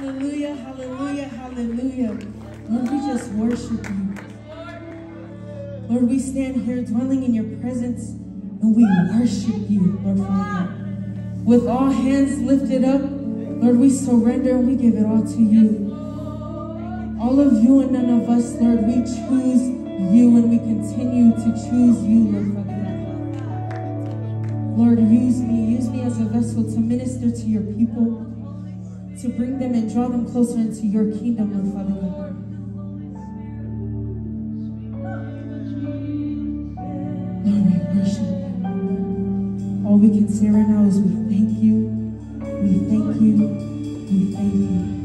Hallelujah, hallelujah, hallelujah. Lord, we just worship you. Lord, we stand here dwelling in your presence and we worship you, Lord Father. With all hands lifted up, Lord, we surrender and we give it all to you. All of you and none of us, Lord, we choose you and we continue to choose you, Lord Father. Lord, use me. Use me as a vessel to minister to your people, to bring them and draw them closer into your kingdom, Lord Father God. Lord, we worship. All we can say right now is we thank you, we thank you, we thank you.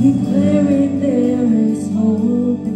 Declaring there is hope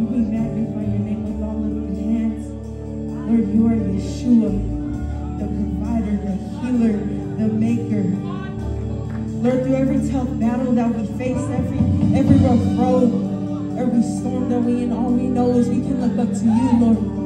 We magnify your name with all our hands. Lord, you are Yeshua, the provider, the healer, the maker. Lord, through every tough battle that we face, every every rough road, every storm that we in, all we know is we can look up to you, Lord.